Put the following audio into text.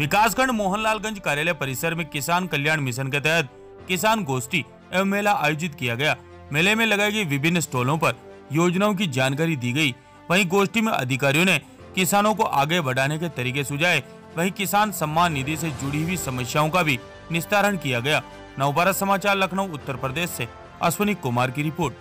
विकासखंड मोहनलालगंज कार्यालय परिसर में किसान कल्याण मिशन के तहत किसान गोष्ठी एवं मेला आयोजित किया गया। मेले में लगाई गई विभिन्न स्टॉलों पर योजनाओं की जानकारी दी गई। वहीं गोष्ठी में अधिकारियों ने किसानों को आगे बढ़ाने के तरीके सुझाए। वहीं किसान सम्मान निधि से जुड़ी हुई समस्याओं का भी निस्तारण किया गया। नवभारत समाचार, लखनऊ, उत्तर प्रदेश से अश्विनी कुमार की रिपोर्ट।